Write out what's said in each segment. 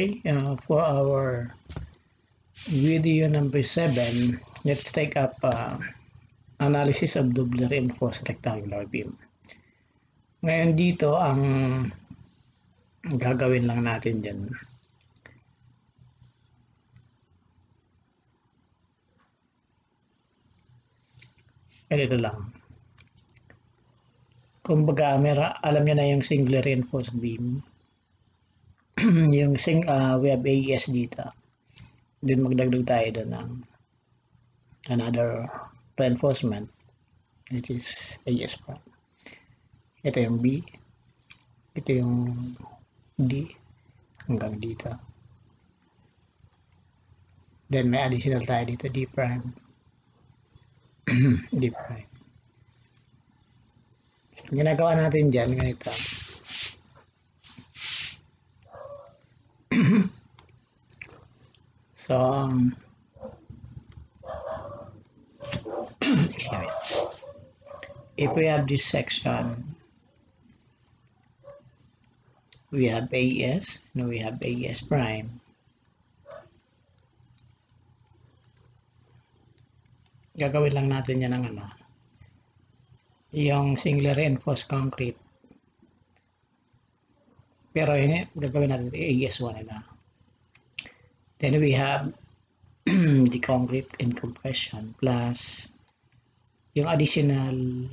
Okay, uh, for our video number 7, let's take up uh, analysis of double reinforced rectangular beam. Ngayon dito, ang gagawin lang natin dyan, ganito lang. Kumbaga, mera, alam niyo na yung single reinforced beam. yung sing, uh, we have AES dito. Then magdagdag tayo doon ng another reinforcement which is AES prime. Ito yung B. Ito yung D hanggang dito. Then may additional tayo dito D prime. D prime. Ginagawa natin dyan ganito. Me. If we have this section, we have AES and we have AES prime. Gagawin lang natin yan ng ano, yung single reinforced concrete. Pero yun, gagawin natin AES1 na. Then we have the concrete in compression plus yung additional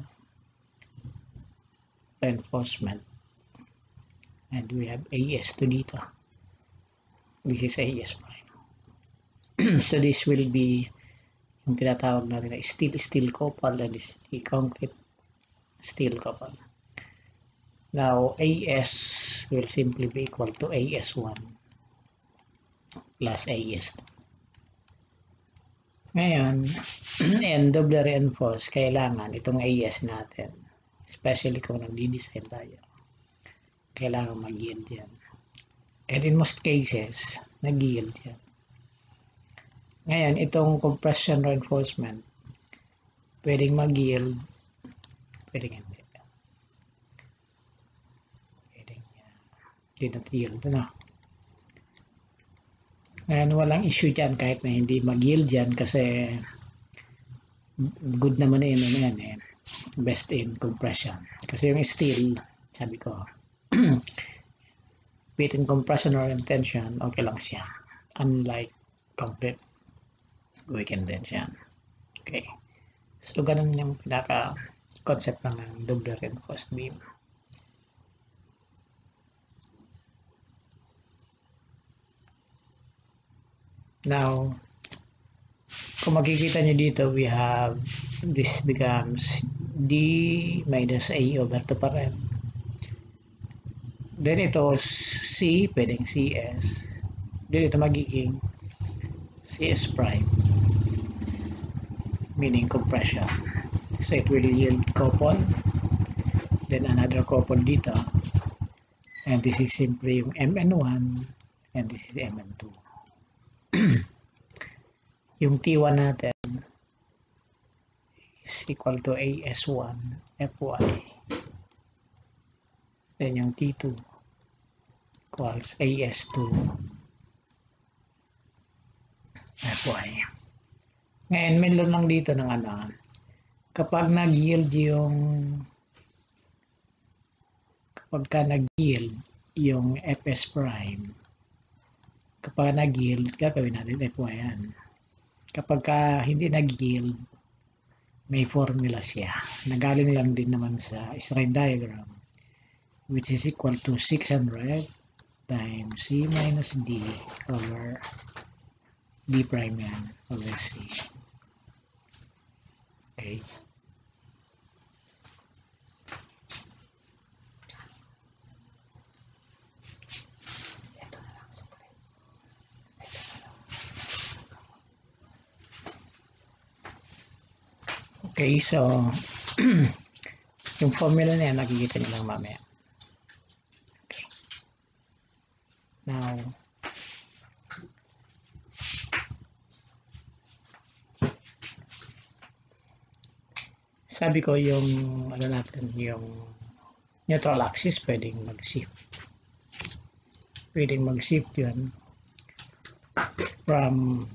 reinforcement. And we have AES2 dito. This is AES prime so this will be yung tinatawag natin na steel steel couple and this the concrete steel couple now AS will simply be equal to AS1 plus AS2 ngayon and double reinforce kailangan itong AS natin especially kung nagdi-design tayo kailangan mag-yield yan. And in most cases, nag-yield yan. Ngayon, itong compression reinforcement, pwedeng mag-yield, pwedeng hindi. Pwedeng uh, hindi nag-yield. Ano? Ngayon, walang issue dyan kahit na hindi mag-yield yan kasi good naman yun, ano yan eh. Best in compression. Kasi yung steel, sabi ko, within compression or tension, okay lang siya. Unlike concrete, weakened din siya. Okay. So, ganun yung pinaka-concept ng double reinforced beam. Now, kung makikita nyo dito, we have, this becomes D minus A over 2 pa rin. Then ito C, pwedeng CS. Then ito magiging CS prime. Meaning compression. So it will yield couple. Then another couple dito. And this is simply yung MN1 and this is MN2. yung T1 natin is equal to AS1 FY. Then yung T2 equals AS2 FY. Ngayon, meron lang dito ng ano, kapag nag-yield yung kapag ka nag-yield yung FS prime, kapag nag-yield, gagawin natin FY yan. Kapag ka hindi nag-yield, may formula siya. Nagaling lang din naman sa straight diagram which is equal to 600 times C minus D over D prime yan over C. Okay. Okay, so yung formula na yan, nakikita nyo lang mamaya. Now, sabi ko yung ano natin yung neutral axis pwedeng mag-shift pwedeng mag-shift yun from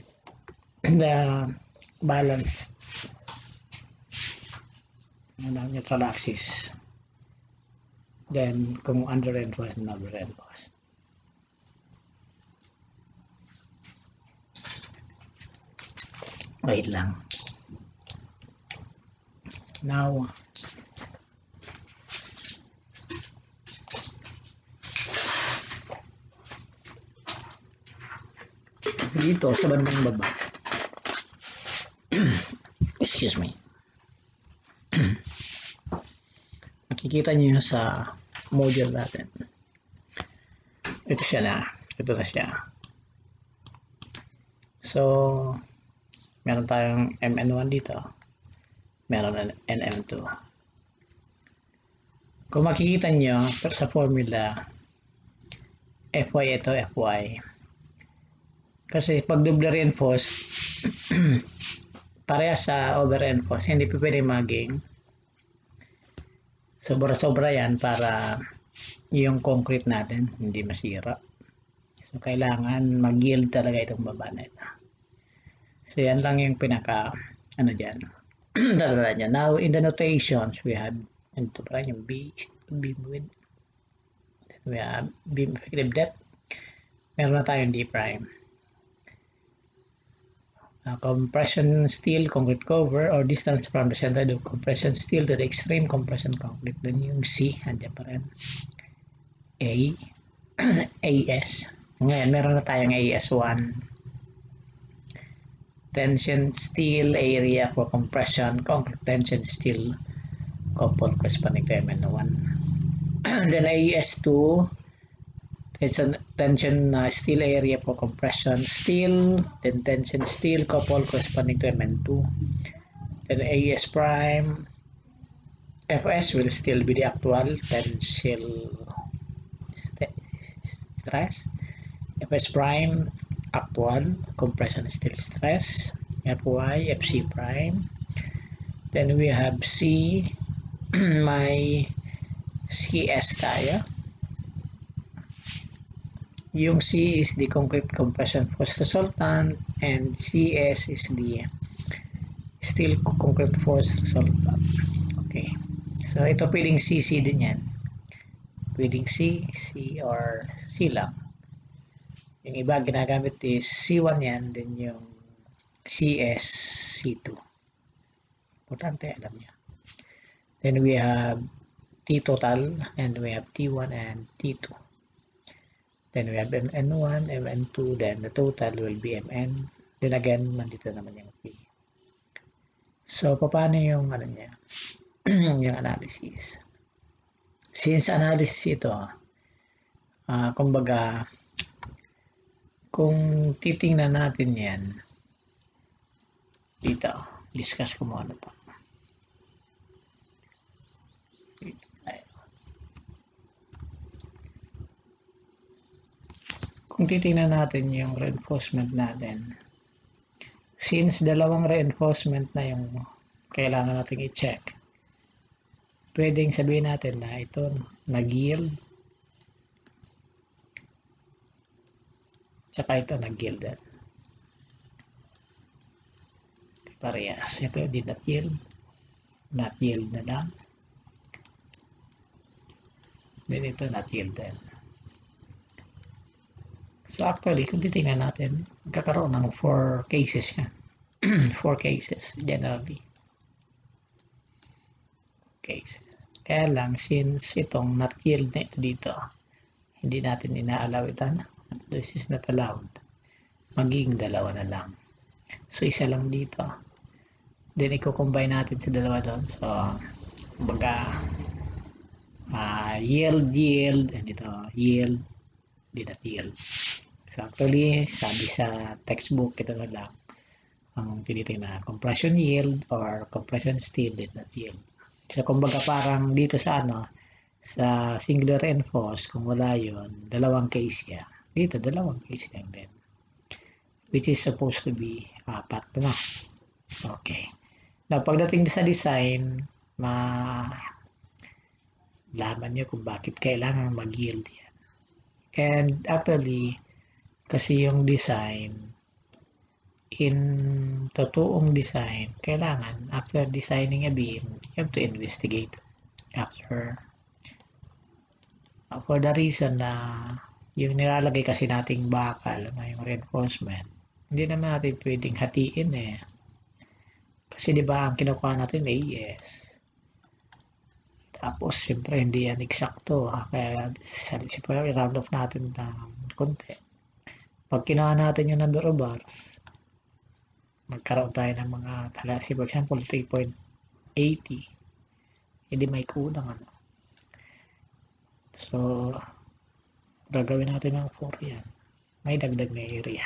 the balanced ano, neutral axis then kung under reinforced and over wait lang. Now dito sa bandang baba. Excuse me makikita niyo sa module natin. Ito siya na. Ito na siya. So meron tayong MN1 dito. Meron ng NM2 kung makikita niyo sa formula FY ito FY kasi pag double reinforced, pareha sa over reinforced, hindi pwede maging sobra-sobra yan para yung concrete natin hindi masira. So, kailangan mag-yield talaga itong baba na ito. So, yan lang yung pinaka, ano dyan, dyan. Now, in the notations, we have, ito pa yung B, beam width. We have beam effective depth. Meron na tayong D prime uh, compression steel concrete cover or distance from the center of compression steel to the extreme compression concrete. Then yung C andyan pa rin. A AS ngayon meron na tayong AS1 tension steel area for compression concrete tension steel couple corresponding to MN1 then AS2 It's a tension uh, steel area for compression steel, then tension steel couple corresponding to MN2. Then AS prime, FS will still be the actual tensile stress. FS prime, actual compression steel stress. FY, FC prime. Then we have C, my CS tayo yung C is the concrete compression force resultant and CS is the steel concrete force resultant. Okay. So, ito pwedeng CC din yan. Pwedeng C, C, or C lang. Yung iba ginagamit is C1 yan, then yung CS, C2. Importante, alam niya. Then we have T total, and we have T1 and T2. Then we have MN1, MN2, then the total will be MN. Then again, nandito naman yung P. So, paano yung ano niya? yung analysis. Since analysis ito, uh, kumbaga, kung titingnan natin yan, dito, discuss ko muna to. Kung titingnan natin yung reinforcement natin, since dalawang reinforcement na yung kailangan natin i-check, pwedeng sabihin natin na ito nag-yield, tsaka ito nag-yield din. Parehas. Ito di not yield. Not yield na lang. Then ito not yield din. So actually, kung titingnan natin, magkakaroon ng 4 cases yan. 4 cases, generally. Cases. Kaya lang, since itong not yield na ito dito, hindi natin inaalaw ito na. This is not allowed. Magiging dalawa na lang. So, isa lang dito. Then, i-combine natin sa dalawa doon. So, kumbaga, uh, yield, yield, and ito, yield, di not yield. So actually, sabi sa textbook, ito na lang ang tinitingnan, compression yield or compression steel did not yield. So kumbaga parang dito sa ano, sa singular reinforced, kung wala yon dalawang case yan. Dito, dalawang case yan din. Which is supposed to be apat, no? Okay. Now, pagdating sa design, ma laman nyo kung bakit kailangan mag-yield yan. And actually, kasi yung design, in totoong design, kailangan, after designing a beam, you have to investigate after. For the reason na yung nilalagay kasi nating bakal na yung reinforcement, hindi naman natin pwedeng hatiin eh. Kasi di ba ang kinukuha natin AES. Tapos siyempre hindi yan eksakto. Kaya siyempre i-round off natin ng konti. Pag kinuha natin yung number of bars, magkaroon tayo ng mga tala, for example 3.80 hindi may kulang ano. So, gagawin natin ng 4 yan. May dagdag na area.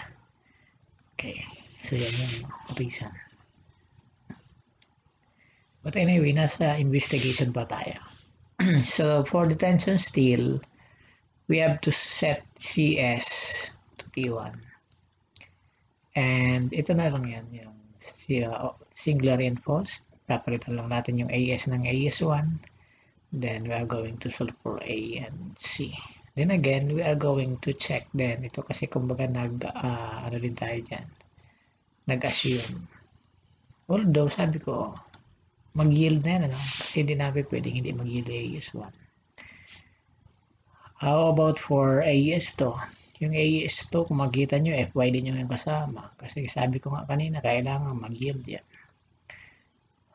Okay. So, yan yung reason. But anyway, nasa investigation pa tayo. so, for the tension steel, we have to set CS T1. And ito na lang yan, yung singular reinforced. Papalitan lang natin yung AS ng AS1 Then we are going to solve for A and C. Then again, we are going to check then. Ito kasi kumbaga nag, uh, ano din tayo dyan. Nag-assume. Although, sabi ko, mag-yield na yan, ano? Kasi hindi namin pwedeng hindi mag-yield AES1. How about for AES2? Yung AES2, kung makita nyo, FY din yung kasama. Kasi sabi ko nga kanina, kailangan mag-yield yan.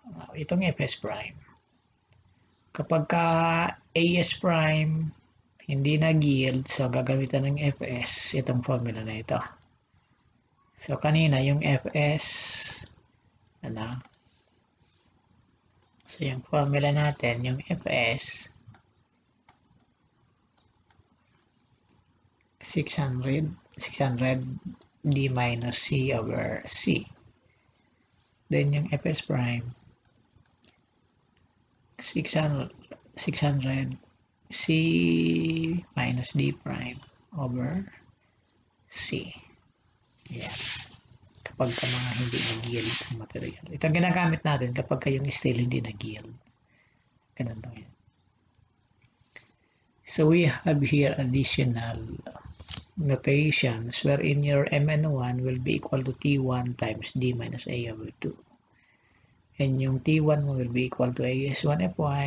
Uh, itong FS prime Kapag ka AS prime hindi nag-yield, so gagamitan ng FS itong formula na ito. So kanina yung FS ano? So yung formula natin, yung FS 600 600 D minus C over C. Then yung FS prime 600, 600 C minus D prime over C. Yan. Kapag ka mga hindi nag-yield ang material. Ito ang ginagamit natin kapag kayong steel hindi nag-yield. Ganun lang yan. So we have here additional notations wherein your MN1 will be equal to T1 times D minus A over 2. and yung T1 mo will be equal to AS1FY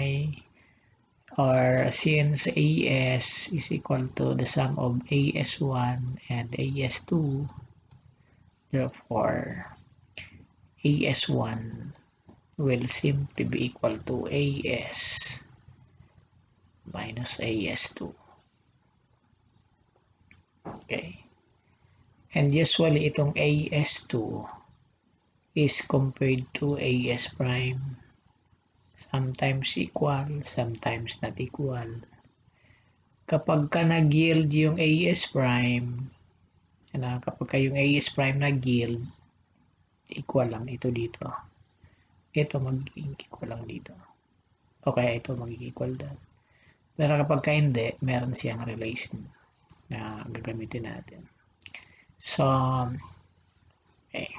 or since AS is equal to the sum of AS1 and AS2 therefore AS1 will simply be equal to AS minus AS2 okay and usually itong AS2 is compared to AS prime. Sometimes equal, sometimes not equal. Kapag ka nag-yield yung AS prime, ano, kapag ka yung AS prime nag-yield, equal lang ito dito. Ito magiging equal lang dito. O kaya ito magiging equal doon. Pero kapag ka hindi, meron siyang relation na gagamitin natin. So, okay.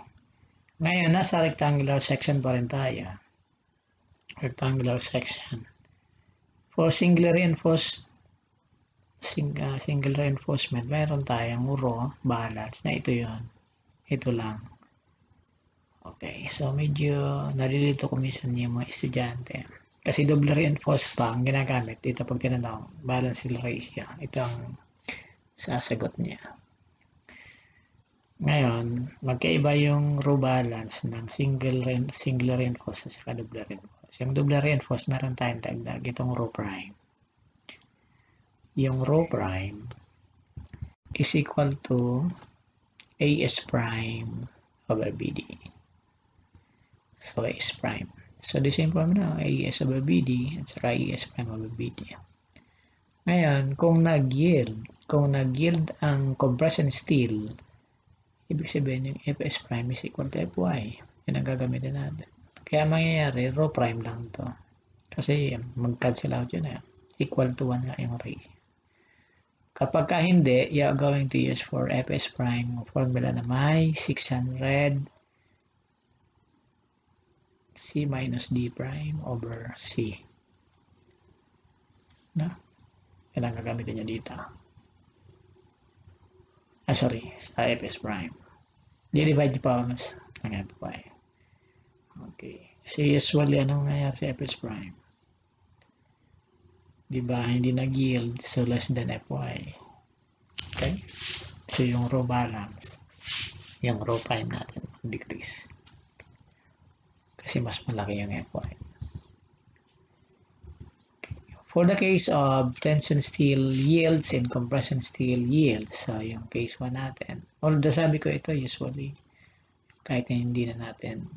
Ngayon, nasa rectangular section pa rin tayo. Rectangular section. For single reinforced sing, uh, single reinforcement, mayroon tayong raw balance na ito yon Ito lang. Okay, so medyo nalilito ko minsan yung mga estudyante. Kasi double reinforced pa ang ginagamit. Ito pag tinanong, balance ratio. Ito ang sasagot niya. Ngayon, magkaiba yung row balance ng single rain, single reinforce sa double reinforce. Yung double reinforce, meron tayong dagdag itong row prime. Yung row prime is equal to AS prime over BD. So, AS prime. So, the same form na, AS over BD at saka AS prime over BD. Ngayon, kung nag-yield, kung nag-yield ang compression steel Ibig sabihin yung fs prime is equal to fy. Yan ang gagamitin natin. Kaya mangyayari, rho prime lang to. Kasi mag-cancel out yun eh. Equal to 1 nga yung ratio. Kapag ka hindi, you are going to use for fs prime formula na may 600 c minus d prime over c. Na? Yan ang gagamitin nyo dito. Ah sorry, sa fs prime. Di-divide pa ako ng fy. Okay. So usually, anong nangyari sa fs prime? Di ba, hindi nag-yield, so less than fy. Okay? So yung row balance, yung row prime natin, decrease. Kasi mas malaki yung fy. For the case of tension steel yields and compression steel yields, so yung case 1 natin, although sabi ko ito usually, kahit na hindi na natin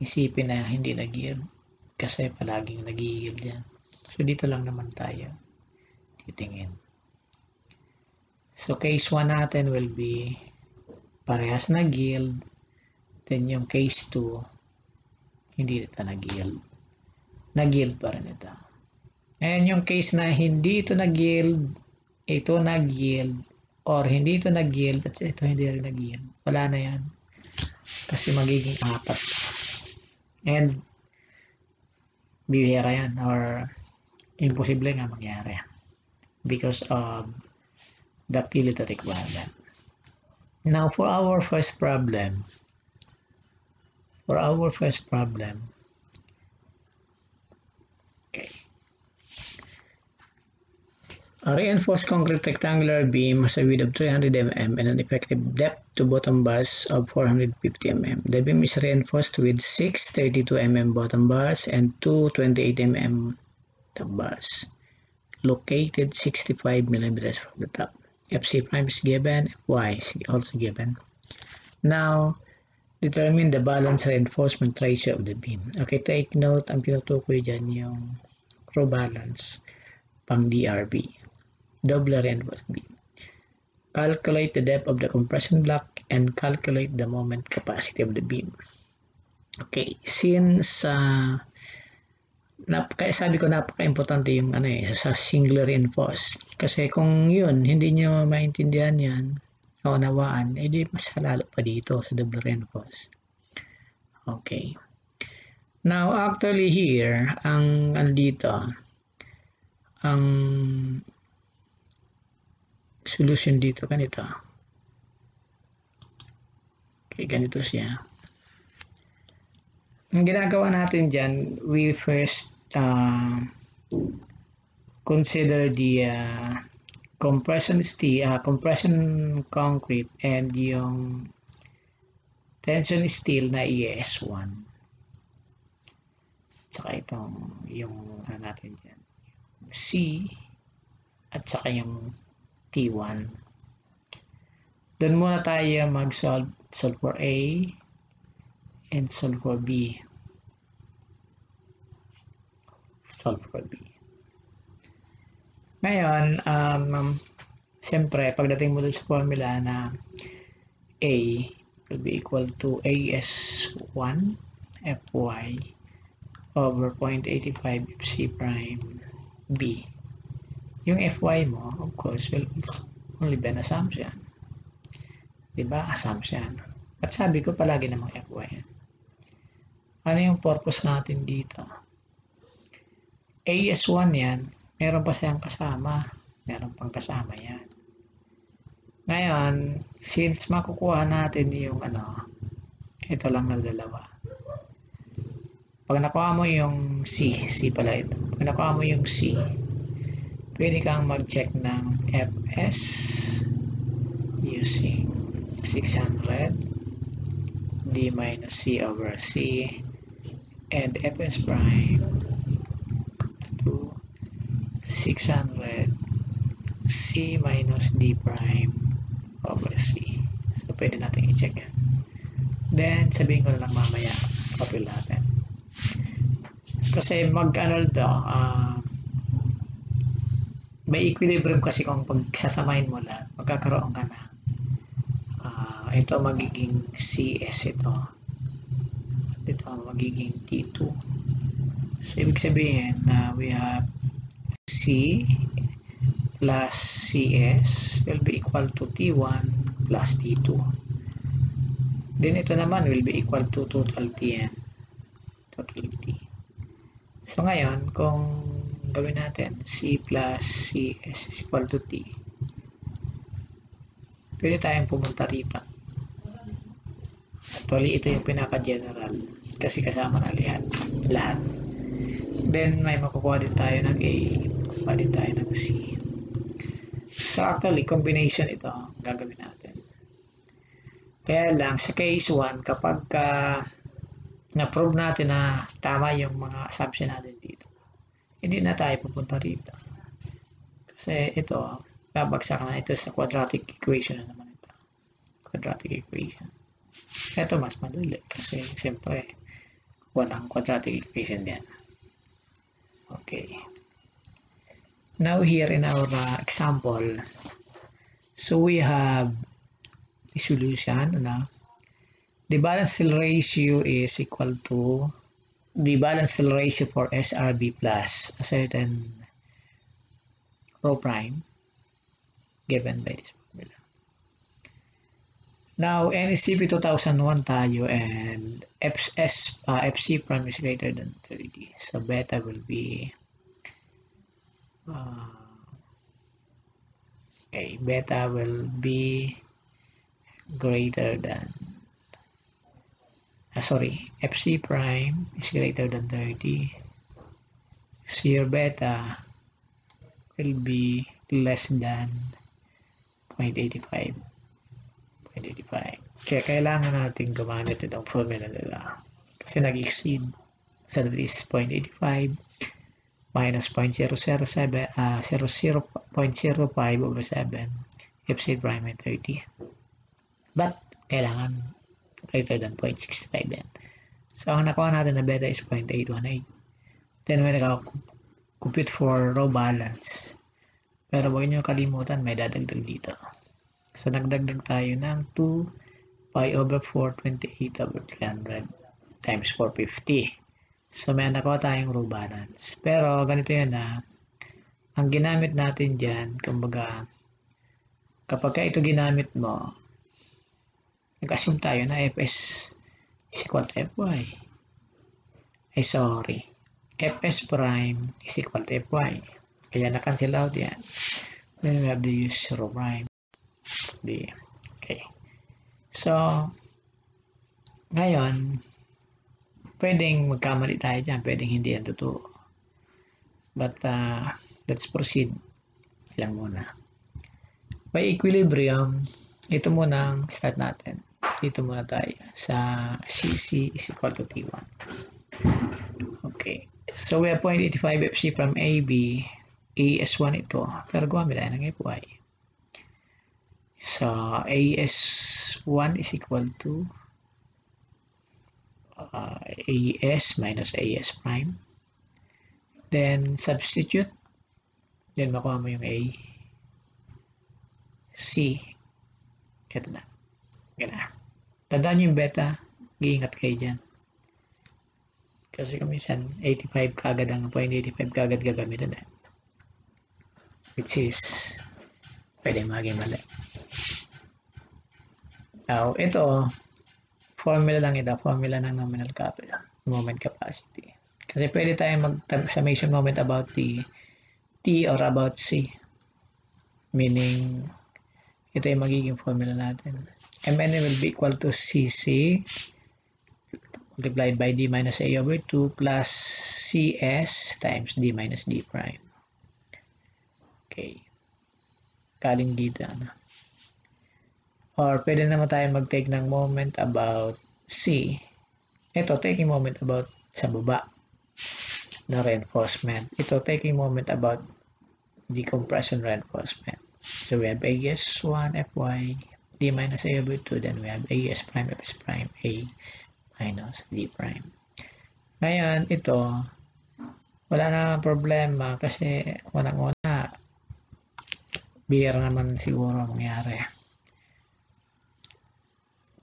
isipin na hindi nag-yield, kasi palaging nag-yield yan. So dito lang naman tayo titingin. So case 1 natin will be parehas nag-yield, then yung case 2, hindi ito nag-yield. Nag-yield pa rin ito. Ngayon yung case na hindi ito nag-yield, ito nag-yield, or hindi ito nag-yield, at ito hindi rin nag-yield. Wala na yan. Kasi magiging apat. And, bihira yan, or imposible nga mangyari. Because of the utility requirement. Now, for our first problem, for our first problem, okay, A reinforced concrete rectangular beam has a width of 300 mm and an effective depth to bottom bars of 450 mm. The beam is reinforced with 6 32 mm bottom bars and two 28 mm top bars, located 65 mm from the top. FC prime is given, Fy is also given. Now, determine the balance reinforcement ratio of the beam. Okay, take note, ang tinutukoy dyan yung row balance pang DRB double reinforced beam. Calculate the depth of the compression block and calculate the moment capacity of the beam. Okay, since uh, napaka, sabi ko napaka-importante yung ano eh, sa singular reinforced. Kasi kung yun, hindi nyo maintindihan yan, o nawaan, edi eh, mas halalo pa dito sa double reinforced. Okay. Now, actually here, ang ano dito, ang solution dito ganito. Okay ganito siya. Ang ginagawa natin dyan we first uh, consider the uh, compression steel uh, compression concrete and yung tension steel na ES1 saka itong yung ano natin dyan C at saka yung T1. Doon muna tayo mag-solve solve for A and solve for B. Solve for B. Ngayon, um, siyempre, pagdating mo doon sa formula na A will be equal to AS1 FY over 0.85 FC prime B yung FY mo, of course, will only be an assumption. Diba? Assumption. At sabi ko palagi namang FY. Ano yung purpose natin dito? AS1 yan, meron pa siyang kasama. Meron pang kasama yan. Ngayon, since makukuha natin yung ano, ito lang na dalawa. Pag nakuha mo yung C, C pala ito. Pag nakuha mo yung C, pwede kang mag-check ng FS using 600 D minus C over C and FS prime to 600 C minus D prime over C. So, pwede natin i-check yan. Then, sabihin ko lang mamaya, papil natin. Kasi mag-ano to, uh, may equilibrium kasi kung pagsasamahin mo lang, magkakaroon ka na. Uh, ito magiging CS ito. Ito magiging T2. So, ibig sabihin na uh, we have C plus CS will be equal to T1 plus T2. Then ito naman will be equal to total Tn. Total T. So ngayon, kung gawin natin C plus CS is equal to T pwede tayong pumunta rito. Actually, ito yung pinaka-general kasi kasama na lahat. lahat. Then, may makukuha din tayo ng A, makukuha din tayo ng C. So, actually, combination ito gagawin natin. Kaya lang, sa case 1, kapag uh, na-prove natin na tama yung mga assumption natin hindi na tayo pupunta rito. Kasi ito, babagsak na ito sa quadratic equation na naman ito. Quadratic equation. Ito mas madali kasi siyempre walang quadratic equation din. Okay. Now here in our uh, example, so we have the solution. Ano? The balance ratio is equal to the balance ratio for SRB plus a certain rho prime given by this formula. Now, NSCP 2001 tayo and FS, uh, FC prime is greater than 30. So, beta will be uh, okay, beta will be greater than uh, sorry, FC prime is greater than 30. So, your beta will be less than 0.85. 0.85. Kaya kailangan natin gumamit itong formula nila. Kasi nag-exceed sa so is 0.85 minus 0.007 uh, 0.05 over 7 FC prime at 30. But kailangan greater than 0.65 yan. So ang nakuha natin na beta is 0.818. Then when naka-compute for row balance, pero huwag nyo kalimutan, may dadagdag dito. So, nagdagdag tayo ng 2 pi over 428 over 300 times 450. So, may nakuha tayong row balance. Pero, ganito yan na, ang ginamit natin dyan, kumbaga, kapag ito ginamit mo, nag-assume tayo na fs is equal to fy. Ay, sorry. fs prime is equal to fy. Kaya na-cancel out yan. Then we have to use row prime. D. Okay. So, ngayon, pwedeng magkamali tayo dyan. Pwedeng hindi yan totoo. But, uh, let's proceed lang muna. By equilibrium, ito muna ang start natin. Dito muna tayo sa CC is equal to T1. Okay. So, we have 0.85 FC from AB AS1 ito. Pero gumamit tayo ng FY. So, AS1 is equal to uh, AS minus AS prime. Then, substitute. Then, makuha mo yung A. C. Ito na. Ito na. Tandaan yung beta. Iingat kayo dyan. Kasi kung minsan, 85 kagad ang 0.85 kagad gagamitin eh which is pwede maging mali. Now, ito, formula lang ito, formula ng nominal capital, moment capacity. Kasi pwede tayo mag-summation moment about the T or about C. Meaning, ito yung magiging formula natin. Mn will be equal to Cc multiplied by d minus a over 2 plus cs times d minus d prime. Okay. Galing dito. Ano? Or pwede naman tayo mag-take ng moment about C. Ito, taking moment about sa baba na reinforcement. Ito, taking moment about decompression reinforcement. So we have AS1 Fy D minus A over 2. Then we have AS prime Fs prime A minus D prime. Ngayon, ito, wala na problema kasi unang-una bihira naman siguro mangyari.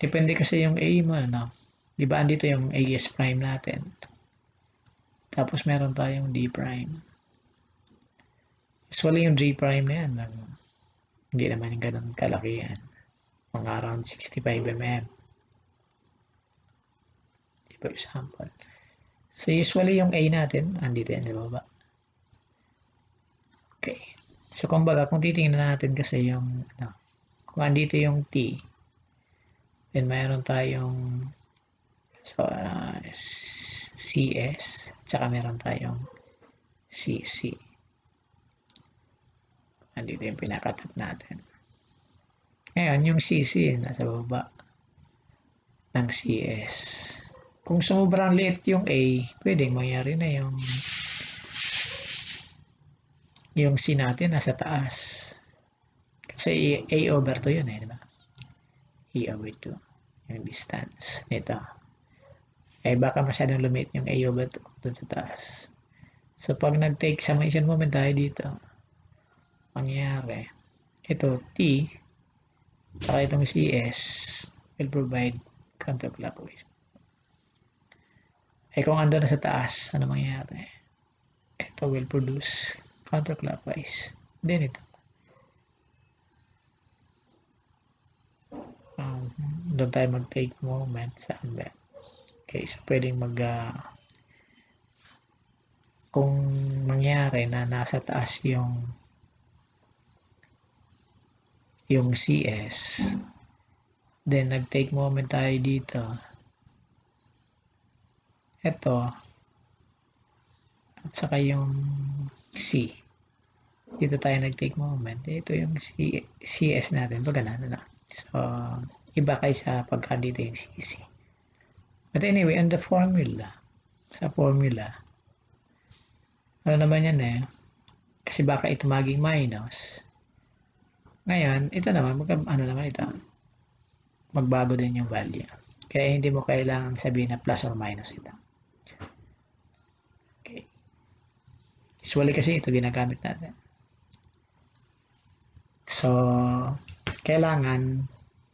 Depende kasi yung A mo, no? Di ba andito yung AS prime natin? Tapos meron tayong D prime. Usually yung D prime na yan, lang, hindi naman yung ganun kalaki yan. Mga around 65 mm. For example. So usually yung A natin, andito yan sa baba. Okay. So, kumbaga, kung titingnan natin kasi yung, ano, kung andito yung T, then mayroon tayong so, uh, CS, tsaka meron tayong CC. Andito yung pinakatap natin. Ngayon, yung CC, nasa baba ng CS. Kung sobrang liit yung A, pwedeng mangyari na yung yung C natin nasa taas. Kasi A over 2 yun eh, di ba? A over 2. Yung distance nito. Eh baka masyadong lumit yung A over 2 doon sa taas. So pag nag-take summation moment tayo dito, mangyayari, ito T, saka itong CS will provide counterclockwise. Eh kung ando na sa taas, ano mangyayari? Ito will produce counterclockwise. Then ito. Um, doon tayo mag-take moment sa ambit. Okay, so pwedeng mag uh, kung mangyari na nasa taas yung yung CS then nag-take moment tayo dito ito at saka yung C dito tayo nag-take moment. Ito yung C CS natin. Ganun na. So, iba kay sa pagka dito yung CC. But anyway, on the formula, sa formula, ano naman yan eh, kasi baka ito maging minus. Ngayon, ito naman, mag, ano naman ito, magbago din yung value. Kaya hindi mo kailangan sabihin na plus or minus ito. Okay. Usually kasi ito ginagamit natin. So, kailangan,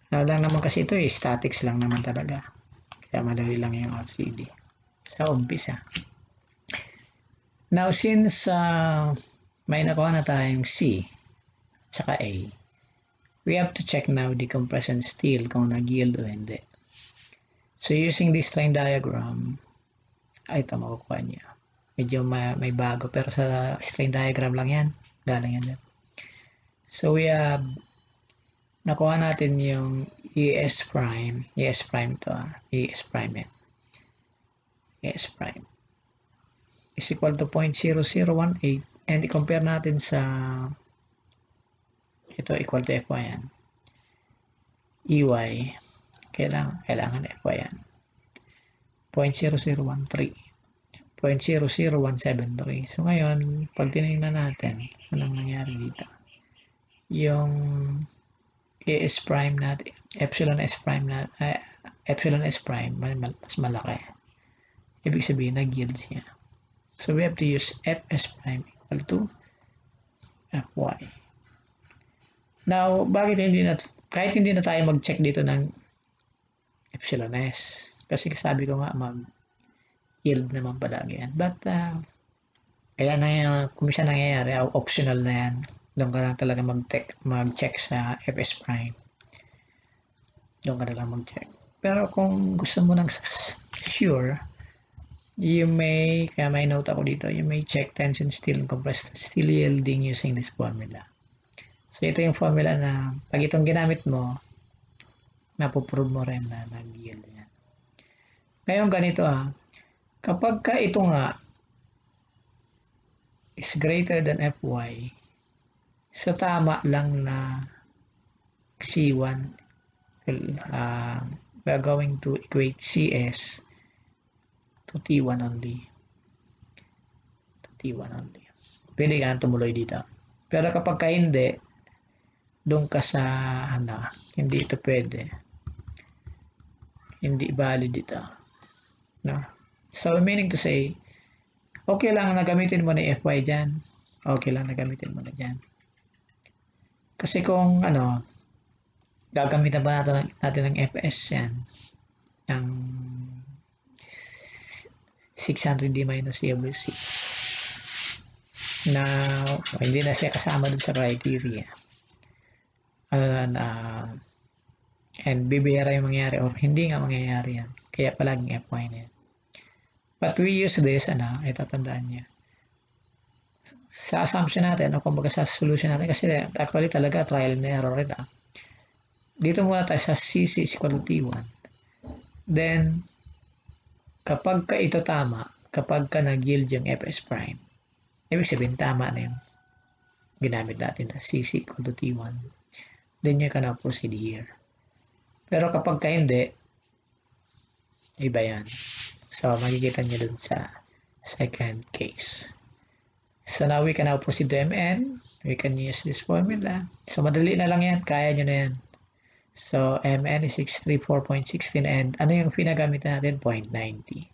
lang naman kasi ito eh, statics lang naman talaga. Kaya madali lang yung LCD. Sa umpisa. Now, since uh, may nakuha na tayong C at saka A, we have to check now the compression steel kung nag-yield o hindi. So, using this train diagram, ay ito makukuha niya. Medyo may, may bago pero sa strain diagram lang yan. Galing yan. So we have nakuha natin yung ES prime, ES prime to ah, ES prime yan. ES prime is equal to 0.0018 and i-compare natin sa ito equal to FY yan. EY kailangan, kailangan FY yan. 0.0013 0.00173 so ngayon pag tinignan natin anong nangyari dito yung AS prime natin, epsilon S prime na, uh, epsilon S prime, mas malaki. Ibig sabihin, nag-yield siya. So, we have to use Fs prime equal to Fy. Now, bakit hindi na, kahit hindi na tayo mag-check dito ng epsilon S, kasi sabi ko nga, mag-yield naman palagi yan. But, uh, kaya na kung siya nangyayari, optional na yan doon ka lang talaga mag-check mag sa FS Prime. Doon ka na lang mag-check. Pero kung gusto mo ng sure, you may, kaya may note ako dito, you may check tension steel and compressed steel yielding using this formula. So ito yung formula na pag itong ginamit mo, napoprove mo rin na nag-yield yan. Ngayon ganito ah, kapag ka ito nga is greater than Fy, So, tama lang na C1 uh, we're going to equate CS to T1 only. To T1 only. Pwede ka tumuloy dito. Pero kapag ka hindi, doon ka sa ano, hindi ito pwede. Hindi valid dito. No? So, meaning to say, okay lang na gamitin mo na FY dyan. Okay lang na gamitin mo na dyan. Kasi kung ano, gagamitan ba natin, natin ng FS yan, ng 600D minus CWC na oh, hindi na siya kasama dun sa criteria. Ano na, and bibiyara yung mangyayari or hindi nga mangyayari yan. Kaya palaging FY na yan. But we use this, ano, itatandaan niya sa assumption natin o kumbaga sa solution natin kasi actually talaga trial and error ito. dito muna tayo sa CC is equal to T1. Then, kapag ka ito tama, kapag ka nag-yield yung Fs prime, ibig sabihin tama na yung ginamit natin na CC equal to T1. Then you can now proceed here. Pero kapag ka hindi, iba yan. So, makikita nyo dun sa second case. So, now we can now proceed to MN. We can use this formula. So, madali na lang yan. Kaya nyo na yan. So, MN is 634.16 and ano yung pinagamit natin? 0.90.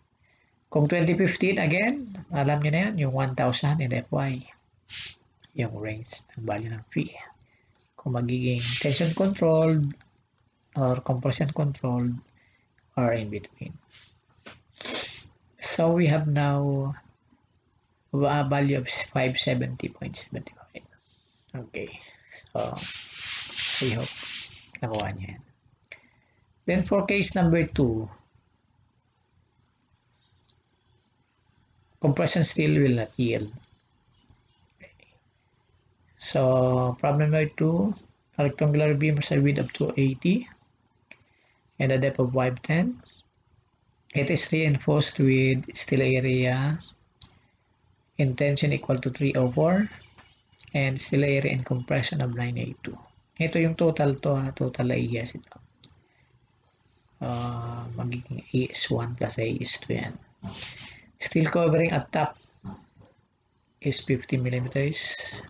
Kung 2015, again, alam nyo na yan, yung 1,000 in FY. Yung range ng value ng fee. Kung magiging tension controlled or compression controlled or in between. So, we have now a value of 570.75. Okay. So, I hope nakuha niya yan. Then for case number 2, compression steel will not yield. So problem number 2, rectangular beam has a width of 280 and a depth of 510. It is reinforced with steel area in tension equal to 304 and steel area in compression of 982. Ito yung total to, ha? total AES ito. Uh, magiging AS1 plus AS2 yan. Steel covering at top is 50 millimeters.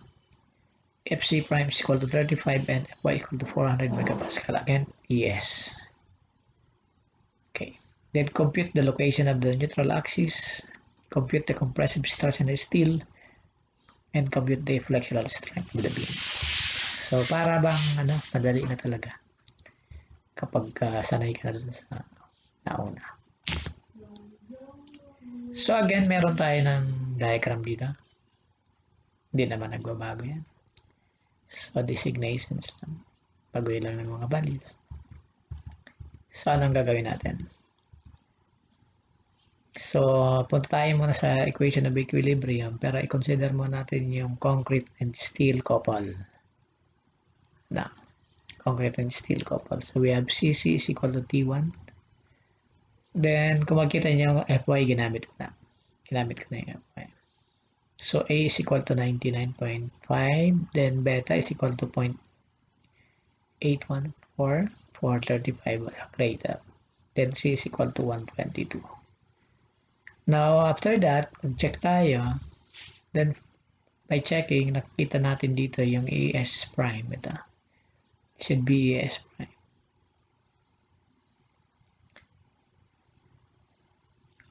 FC prime is equal to 35 and FY equal to 400 megapascal. Again, ES. Okay. Then compute the location of the neutral axis, compute the compressive stress in the steel, and compute the flexural strength of the beam. So, para bang, ano, madali na talaga. Kapag uh, sanay ka na dun sa nauna. So, again, meron tayo ng diagram dito. Hindi naman nagbabago yan. So, designations lang. Bagoy lang ng mga values. So, anong gagawin natin? So, punta tayo muna sa equation of equilibrium pero i-consider mo natin yung concrete and steel couple na concrete and steel couple. So we have CC is equal to T1. Then kung makita niyo FY ginamit ko na. Ginamit ko na yung FY. So A is equal to 99.5. Then beta is equal to 0.814 for 35 greater. Then C is equal to 122. Now after that, check tayo. Then by checking, nakita natin dito yung AS prime. Ito should be ES prime.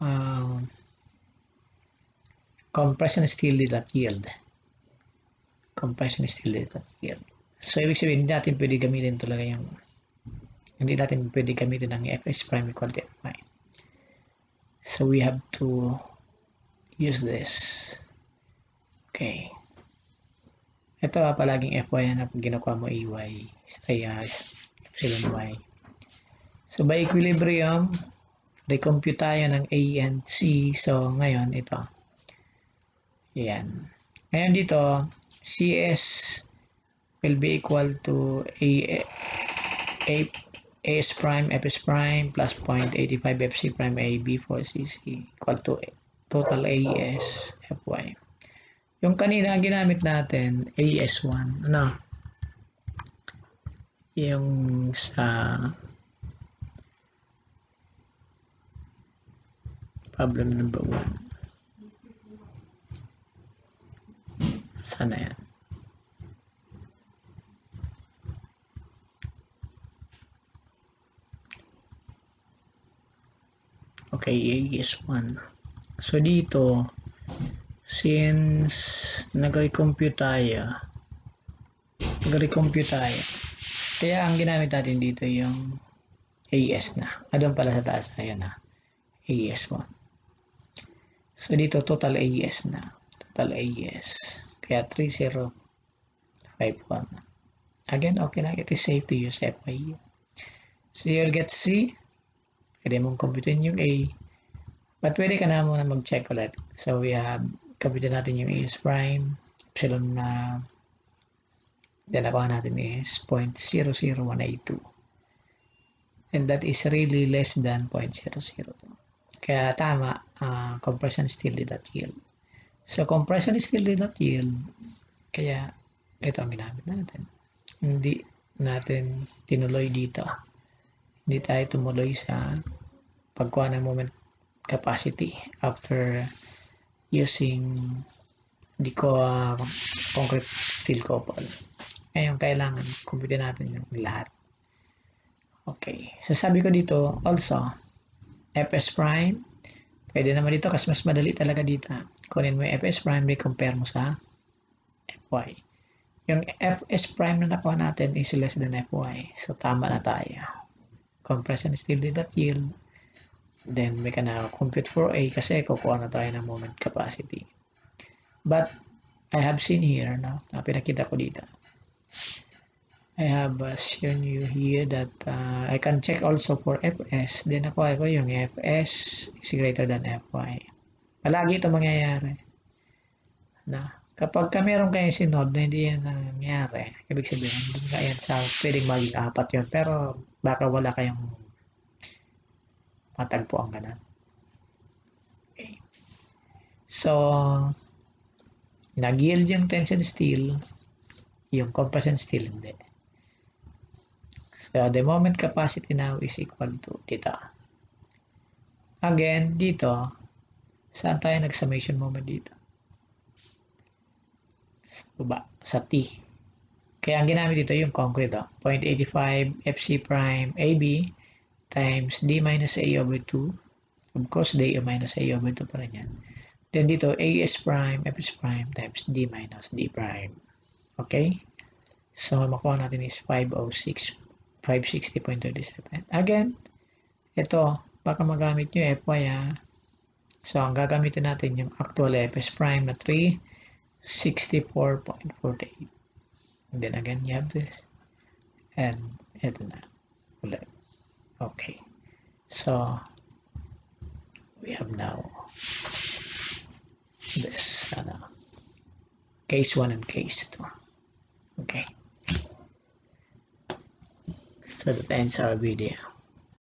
Um, compression steel did not yield. Compression steel did not yield. So, ibig sabihin, hindi natin pwede gamitin talaga yung hindi natin pwede gamitin ang FS prime equal to F prime. So, we have to use this. Okay. Ito ha, palaging FY na pag ginakuha mo EY, kaya epsilon Y. So by equilibrium, recompute tayo ng A and C. So ngayon, ito. Ayan. Ngayon dito, CS will be equal to A, A, AS prime, FS prime plus 0.85 FC prime AB for CC equal to total AS FY. Yung kanina ginamit natin, AS1, ano? Yung sa problem number 1. Sana yan? Okay, AS1. So dito, since nag-recompute tayo nag-recompute tayo kaya ang ginamit natin dito yung AS na. Adon pala sa taas. Ayun na AS1 so dito total AS na. Total AS kaya 3051 again okay na it is safe to use FIU so you'll get C pwede mong computein yung A but pwede ka na muna mag-check ulit so we have Kapitan natin yung AS prime. Epsilon na then nakuha natin is 0.00182. and that is really less than 0.002. Kaya tama, uh, compression still did not yield. So compression still did not yield, kaya ito ang ginamit natin. Hindi natin tinuloy dito. Hindi tayo tumuloy sa pagkuha ng moment capacity after using di ko uh, concrete steel couple. Ngayon, kailangan compute natin yung lahat. Okay. Sasabi ko dito, also, fs prime, pwede naman dito kasi mas madali talaga dito. Kunin mo yung fs prime, compare mo sa fy. Yung fs prime na nakuha natin is less than fy. So, tama na tayo. Compression still did that yield. Then, we can now compute for A kasi kukuha na tayo ng moment capacity. But, I have seen here, no, na pinakita ko dito, I have uh, shown you here that uh, I can check also for Fs. Then nakuha ko yung Fs is greater than Fy. Palagi ito mangyayari. Na, kapag ka meron kayong sinod na hindi yan nangyayari, ibig sabihin, doon ka yan sa pwedeng maging apat yun. Pero baka wala kayong matagpo ang ganun. Okay. So, nag-yield yung tension steel, yung compression steel hindi. So, the moment capacity now is equal to dito. Again, dito, saan tayo nag-summation moment dito? Sa baba, sa T. Kaya ang ginamit dito yung concrete, oh. 0.85 FC prime AB times D minus A over 2. Of course, D minus A over 2 pa rin yan. Then dito, AS prime, FS prime times D minus D prime. Okay? So, makuha natin is 506 560.37. Again, ito, baka magamit nyo FY ha. So, ang gagamitin natin yung actual FS prime na 364.48. And then again, you have this. And ito na. Ulit. Okay. So, we have now this, ano, case 1 and case 2. Okay. So that ends our video.